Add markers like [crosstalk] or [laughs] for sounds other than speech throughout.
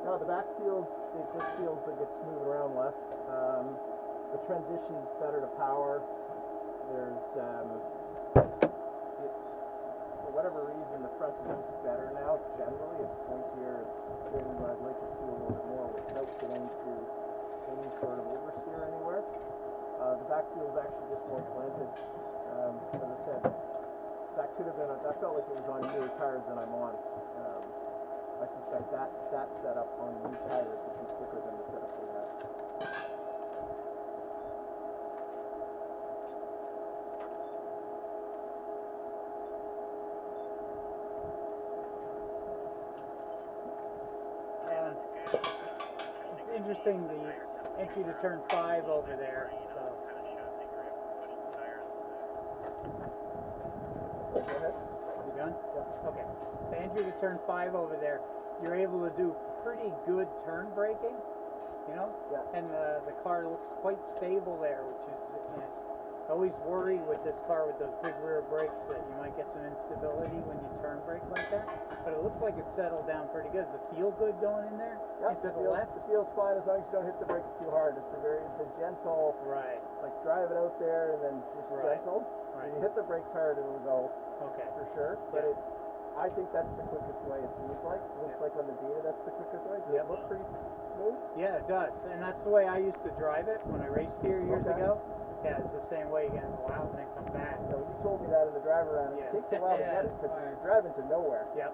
No, the back feels, it just feels like it's moving around less. Um, the transition's better to power. There's, um, it's, for whatever reason, the front is just better now. Generally, it's pointier, it's doing what I'd like it to do a little more without getting to any sort of oversteer anywhere. Uh, the back feels actually just more planted. Um, as I said, that could have been, that felt like it was on newer tires than I'm on. Um, I suspect that that setup on new tires would be quicker than the setup we have. And it's interesting the entry to turn five over there. So Kind of showed the grip, pushing the tires. Go ahead. you done? Yeah. Okay. Entry to turn five over there, you're able to do pretty good turn braking. You know. Yeah. And the the car looks quite stable there, which is. Uh, I always worry with this car with those big rear brakes that you might get some instability when you turn brake like that. But it looks like it settled down pretty good. Does it feel good going in there? Yeah, Into it the feels, left? it feels fine as long as you don't hit the brakes too hard. It's a very, it's a gentle, Right. like drive it out there and then just Right. gentle. Right. When you hit the brakes hard, it'll go Okay. for sure. But Yeah. it's, I think that's the quickest way. It seems like. It looks Yeah. like on the Dina, that's the quickest way. Does Yep. it look pretty smooth? Yeah, it does, and that's the way I used to drive it when I raced here years Okay. ago. Yeah, it's the same way. You gotta go out and then come back. You know, you told me that in the drive around. Yeah. It takes a [laughs] while to get it because you're driving to nowhere. Yep.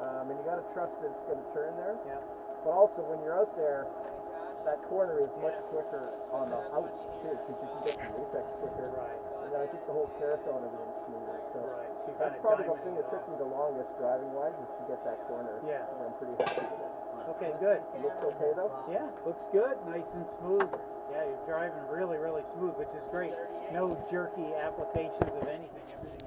Um, and you got to trust that it's going to turn there. Yep. But also, when you're out there, that corner is much quicker on the out too, because you can get the apex quicker. Right. Then I think the whole carousel and everything's smoother. So Right. So that's probably the thing that took me the longest driving wise is to get that corner. Yeah. So I'm pretty happy with it. Okay, good. Looks okay though. Yeah, looks good. Nice and smooth. Yeah, you're driving really, really smooth, which is great. No jerky applications of anything. Everything